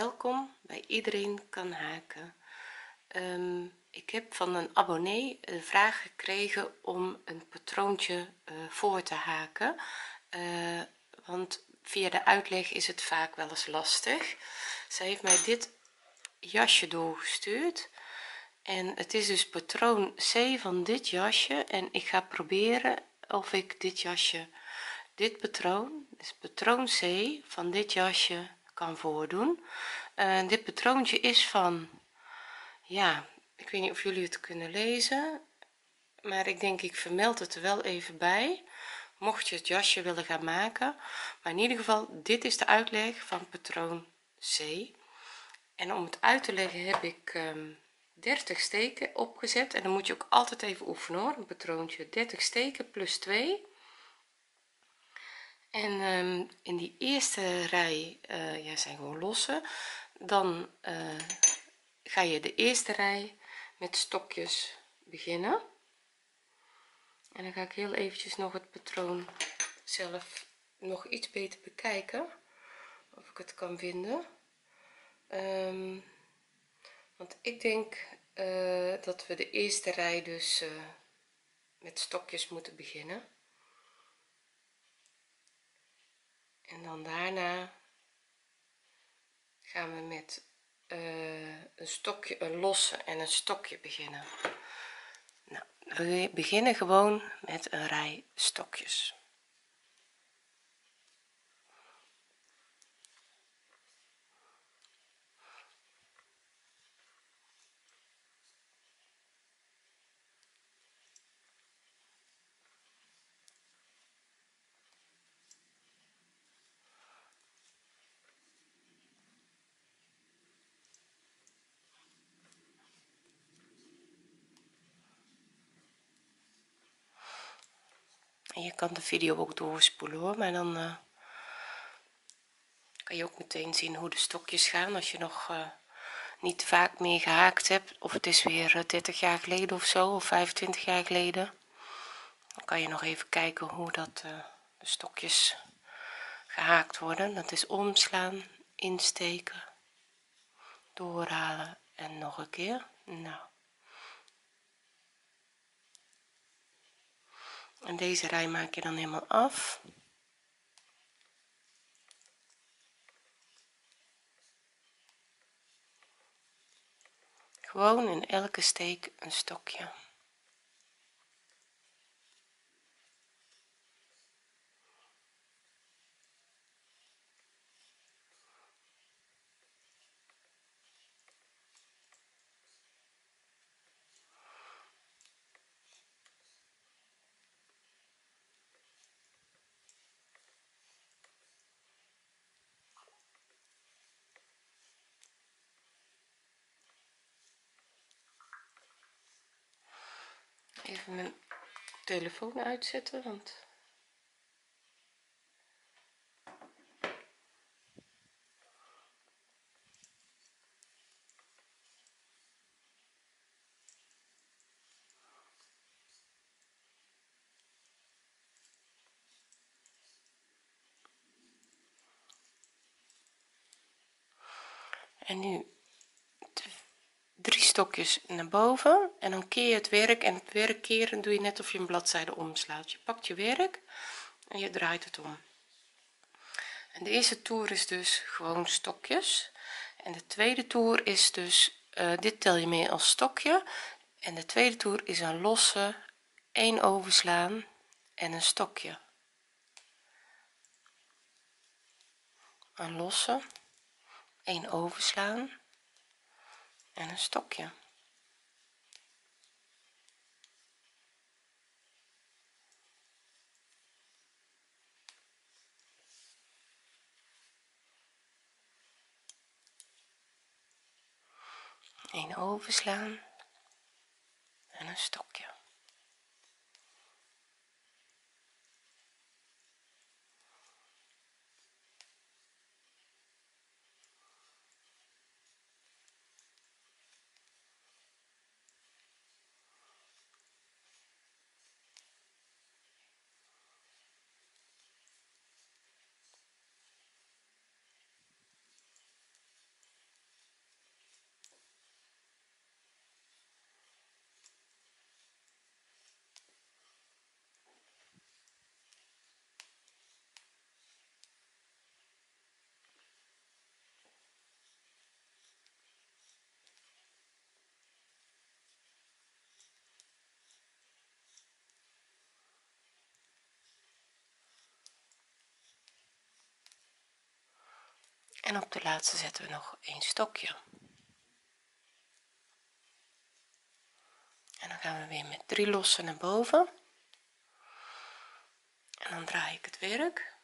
welkom bij iedereen kan haken. Ehm, ik heb van een abonnee de vraag gekregen om een patroontje eh, voor te haken. Eh, want via de uitleg is het vaak wel eens lastig. Zij heeft mij dit jasje doorgestuurd. En het is dus patroon C van dit jasje. En ik ga proberen of ik dit jasje dit patroon dus patroon C van dit jasje kan voordoen. Uh, dit patroontje is van ja ik weet niet of jullie het kunnen lezen maar ik denk ik vermeld het wel even bij mocht je het jasje willen gaan maken. Maar in ieder geval dit is de uitleg van patroon C. En om het uit te leggen heb ik um, ehm, 30 steken opgezet. En dan moet je ook altijd even oefenen hoor. Een patroontje 30 steken plus 2 en um, in die eerste rij uh, ja zijn gewoon losse dan uh, ga je de eerste rij met stokjes beginnen. En dan ga ik heel eventjes nog het patroon zelf nog iets beter bekijken of ik het kan vinden. Um, want ik denk uh, dat we de eerste rij dus met stokjes moeten beginnen en dan daarna gaan we met uh, een stokje een losse en een stokje beginnen. Nou, we beginnen gewoon met een rij stokjes je kan de video ook doorspoelen hoor. Maar dan uh, kan je ook meteen zien hoe de stokjes gaan als je nog uh, niet vaak meer gehaakt hebt. Of het is weer 30 eh, jaar geleden of zo of 25 jaar geleden. Dan kan je nog even kijken hoe dat de stokjes gehaakt worden. Dat is omslaan insteken doorhalen en nog een keer. Nou en deze rij maak je dan helemaal af. Gewoon in elke steek een stokje even mijn telefoon uitzetten want en nu stokjes naar boven en dan keer je het werk en het werk keren doe je net of je een bladzijde omslaat je pakt je werk en je draait het om. En de eerste toer is dus gewoon stokjes. En de tweede toer is dus uh, dit tel je mee als stokje. En de tweede toer is een losse 1 overslaan en een stokje. Een losse 1 overslaan en een stokje. Een overslaan. En een stokje en op de laatste zetten we nog een stokje. En dan gaan we weer met drie lossen naar boven. En dan draai ik het werk.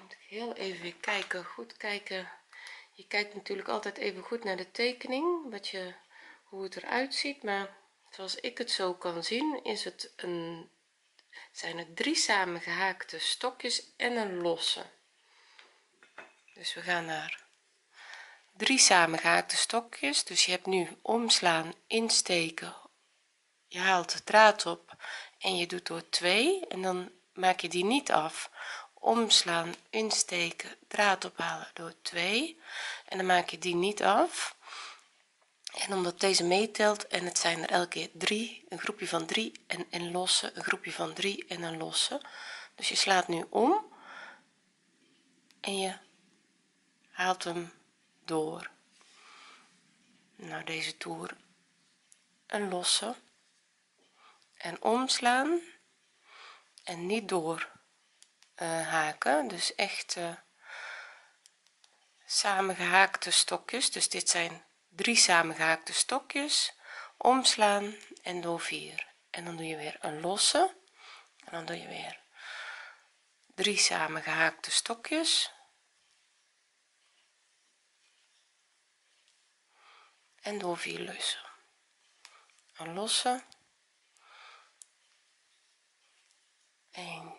Moet ik heel even weer kijken goed kijken. Je kijkt natuurlijk altijd even goed naar de tekening wat je hoe het eruit ziet. Maar zoals ik het zo kan zien is het een zijn er drie samengehaakte stokjes en een losse dus we gaan naar drie samengehaakte stokjes. Dus je hebt nu omslaan insteken. Je haalt de draad op en je doet door 2 en dan maak je die niet af. Omslaan insteken draad ophalen door 2 en dan maak je die niet af. En omdat deze meetelt en het zijn er elke keer drie een groepje van drie en een losse een groepje van drie en een losse. Dus je slaat nu om. En je haalt hem door. Nou deze toer. Een losse. En omslaan. En niet door uh, haken. Dus echt uh, samengehaakte stokjes. Dus dit zijn drie samengehaakte stokjes. Omslaan en door 4 en dan doe je weer een losse. En dan doe je weer drie samengehaakte stokjes en door 4 lussen. Een losse. 1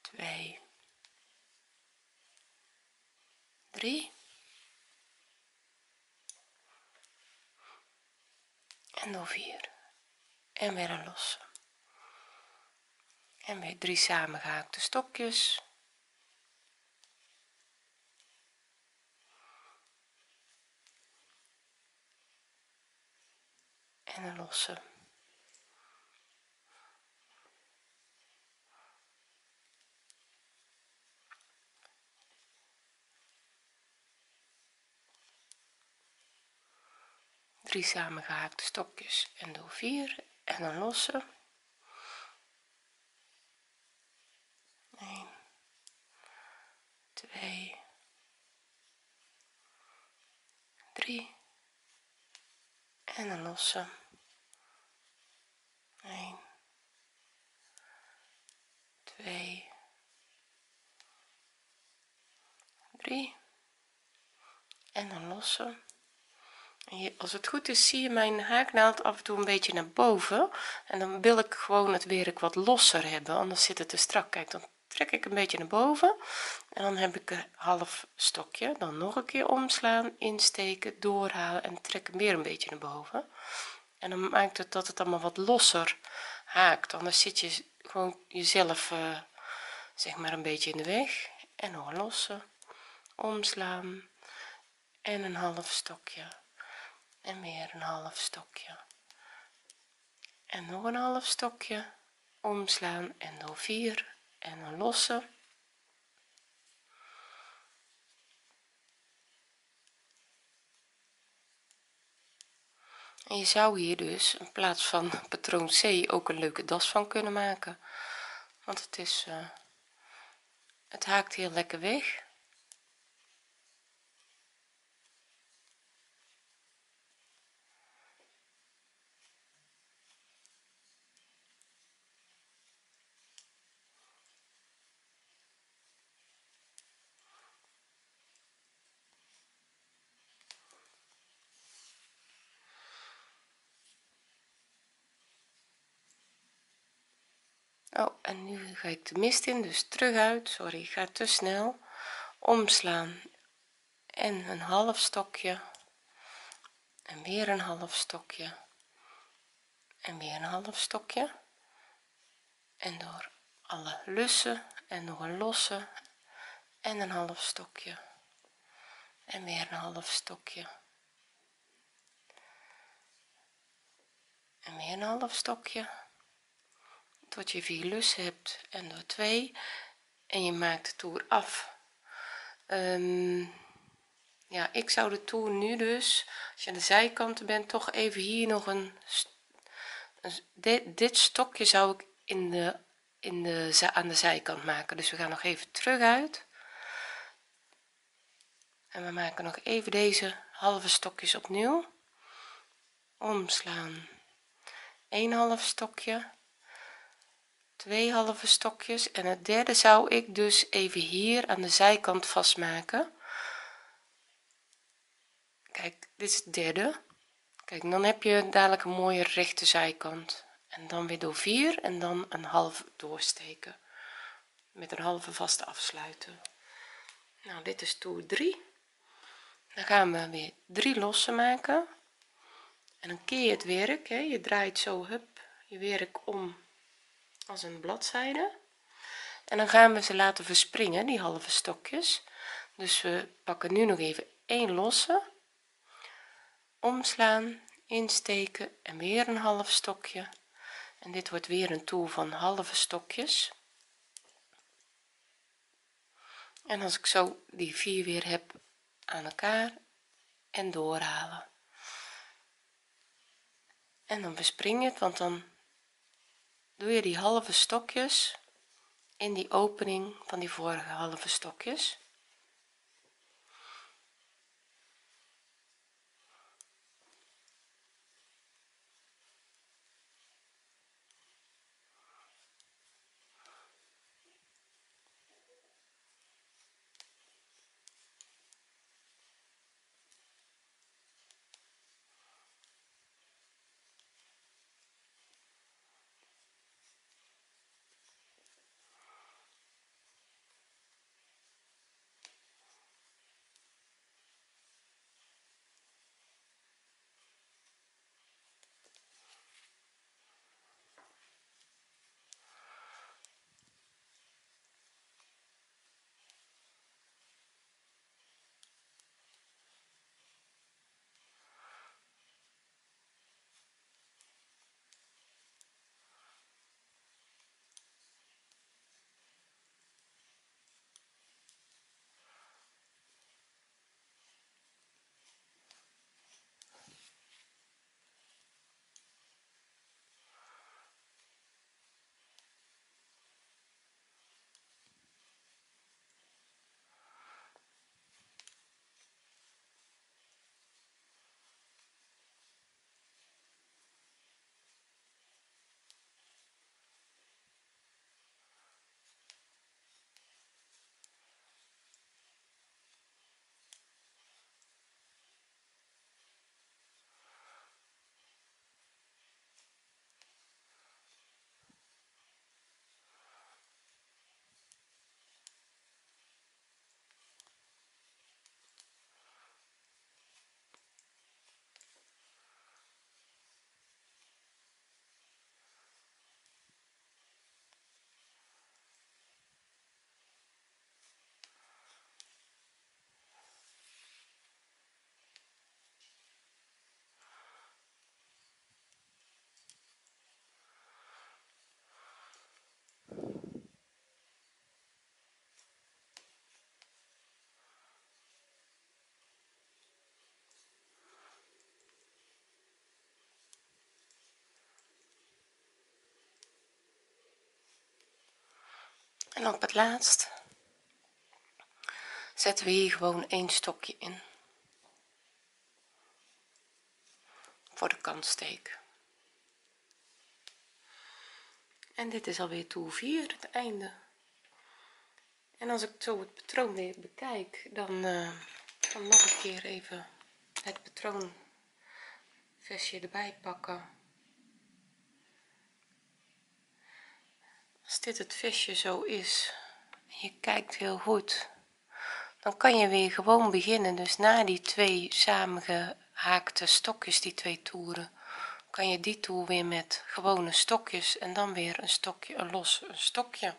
2 3 en door 4 en weer een losse. En weer drie samengehaakte stokjes en een losse. Drie samengehaakte stokjes en door 4 en een losse. 1 2 3 en een losse 1 2 3 en een losse als het goed is zie je mijn haaknaald af en toe een beetje naar boven. En dan wil ik gewoon het werk wat losser hebben anders zit het te strak. Kijk dan trek ik een beetje naar boven. En dan heb ik een half stokje. Dan nog een keer omslaan insteken doorhalen en trek hem weer een beetje naar boven en dan maakt het dat het allemaal wat losser haakt. Anders zit je gewoon jezelf uh, zeg maar een beetje in de weg. En nog een losse. Omslaan. En een half stokje. En weer een half stokje. En nog een half stokje. Omslaan. En door 4 en een losse en je zou hier dus in plaats van patroon C ook een leuke das van kunnen maken. Want het is uh, het haakt heel lekker weg oh en nu ga ik de mist in dus terug uit. Sorry ik ga te snel. Omslaan. En een half stokje. En weer een half stokje. En weer een half stokje. En door alle lussen en nog een losse. En een half stokje. En weer een half stokje. En weer een half stokje tot je vier lussen hebt en door 2 en je maakt de toer af. Um, ja ik zou de toer nu dus als je aan de zijkanten bent toch even hier nog een, een dit, dit stokje zou ik in de in de aan de zijkant maken. Dus we gaan nog even terug uit. En we maken nog even deze halve stokjes opnieuw. Omslaan. 1 half stokje 2 halve stokjes. En het derde zou ik dus even hier aan de zijkant vastmaken. Kijk dit is het derde. Kijk dan heb je dadelijk een mooie rechte zijkant. En dan weer door 4 en dan een half doorsteken. Met een halve vaste afsluiten. Nou dit is toer 3 dan gaan we weer drie losse maken. En dan keer je het werk hè. je draait zo hup je werk om als een bladzijde. En dan gaan we ze laten verspringen die halve stokjes. Dus we pakken nu nog even één losse. Omslaan insteken en weer een half stokje. En dit wordt weer een toer van halve stokjes. En als ik zo die vier weer heb aan elkaar en doorhalen. En dan verspring je het want dan doe je die halve stokjes in die opening van die vorige halve stokjes en op het laatst zetten we hier gewoon één stokje in. Voor de kantsteek. En dit is alweer toer 4 het einde. En als ik zo het patroon weer bekijk dan, uh, dan nog een keer even het patroon. Vestje erbij pakken als dit het vestje zo is je kijkt heel goed dan kan je weer gewoon beginnen. Dus na die twee samengehaakte stokjes die twee toeren kan je die toer weer met gewone stokjes en dan weer een stokje een los een stokje.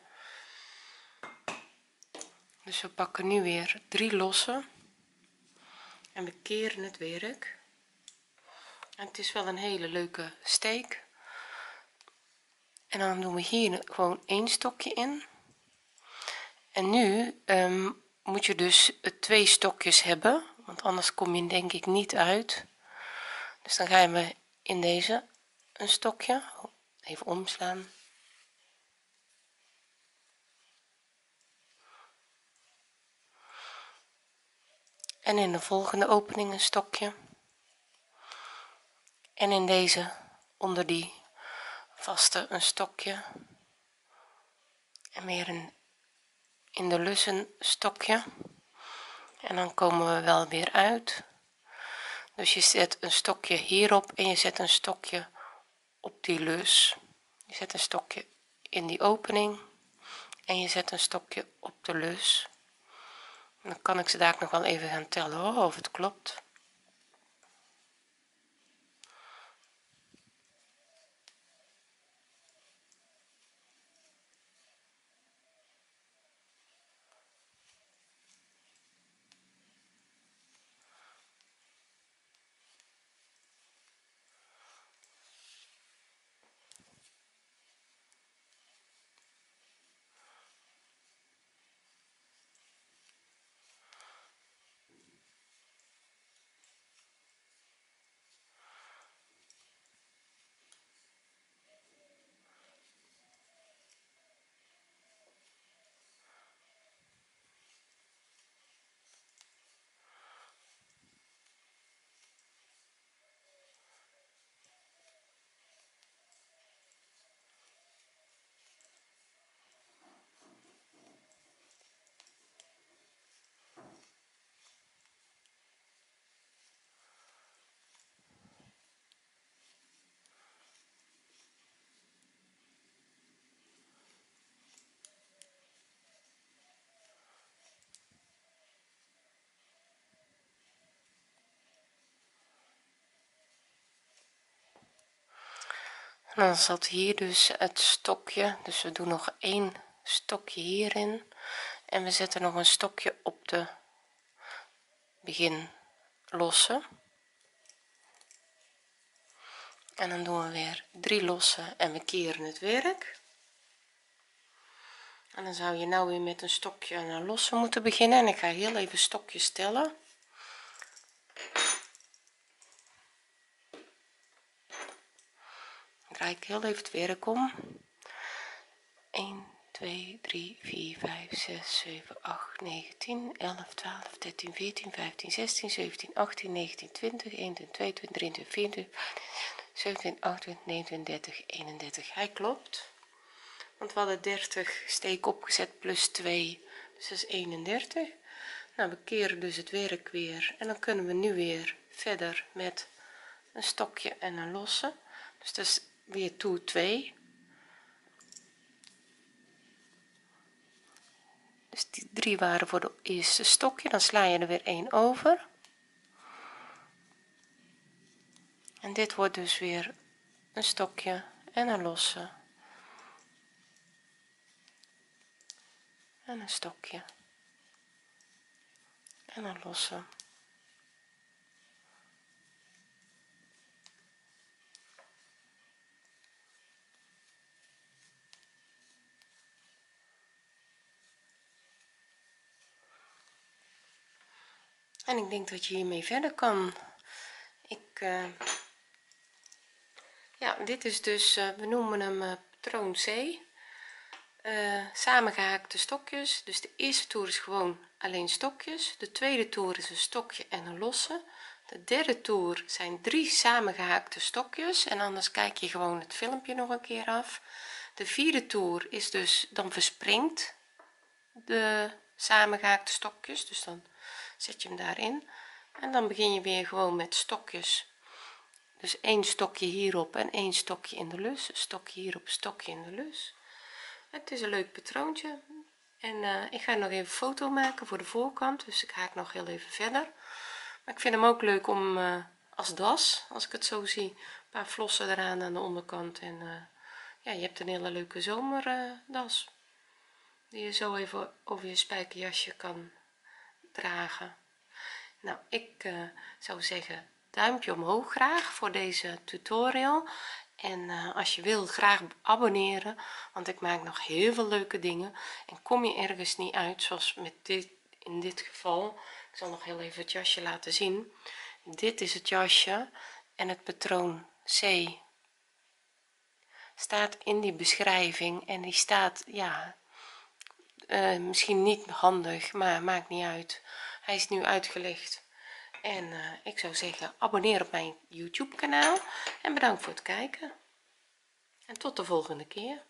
Dus we pakken nu weer drie losse en we keren het werk. En het is wel een hele leuke steek en dan doen we hier gewoon één stokje in. En nu ehm, moet je dus twee stokjes hebben want anders kom je denk ik niet uit. Dus dan gaan we in deze een stokje even omslaan. En in de volgende opening een stokje. En in deze onder die vaste een stokje. En weer een in de lussen stokje. En dan komen we wel weer uit. Dus je zet een stokje hierop en je zet een stokje op die lus. Je zet een stokje in die opening en je zet een stokje op de lus. Dan kan ik ze daar nog wel even gaan tellen hoor, of het klopt dan zat hier dus het stokje. Dus we doen nog één stokje hierin. En we zetten nog een stokje op de begin losse en dan doen we weer drie losse en we keren het werk. En dan zou je nou weer met een stokje en een losse moeten beginnen. En ik ga heel even stokjes tellen draai ik heel even het werk om. 1 2 3 4 5 6 7 8 9 10 11 12 13 14 15 16 17 18 19 20 21 22 23 24 17 18 29 30 31 hij klopt want we hadden 30 steek opgezet plus 2 dus is 31 nou we keren dus het werk weer en dan kunnen we nu weer verder met een stokje en een losse. Dus dat is weer toe 2 dus die drie waren voor de eerste stokje. Dan sla je er weer 1 over. En dit wordt dus weer een stokje en een losse. En een stokje. En een losse en ik denk dat je hiermee verder kan. Ik uh, ja dit is dus uh, we noemen hem uh, patroon C. Samengehaakte stokjes. Dus de eerste toer is gewoon alleen stokjes. De tweede toer is een stokje en een losse. De derde toer zijn drie samengehaakte stokjes. En anders kijk je gewoon het filmpje nog een keer af. De vierde toer is dus dan verspringt de samengehaakte stokjes. Dus dan zet je hem daarin. En dan begin je weer gewoon met stokjes. Dus één stokje hierop en één stokje in de lus. Stokje hierop stokje in de lus. Het is een leuk patroontje. En uh, ik ga nog even foto maken voor de voorkant dus ik haak nog heel even verder. Maar ik vind hem ook leuk om uh, als das als ik het zo zie. Een paar vlossen eraan aan de onderkant en uh, ja je hebt een hele leuke zomerdas die je zo even over je spijkerjasje kan dragen. Nou ik uh, zou zeggen duimpje omhoog graag voor deze tutorial. En uh, als je wilt graag abonneren want ik maak nog heel veel leuke dingen. En kom je ergens niet uit zoals met dit in dit geval. Ik zal nog heel even het jasje laten zien. Dit is het jasje en het patroon C staat in die beschrijving en die staat ja uh, misschien niet handig maar maakt niet uit. Hij is nu uitgelegd en uh, ik zou zeggen abonneer op mijn youtube kanaal. En bedankt voor het kijken. En tot de volgende keer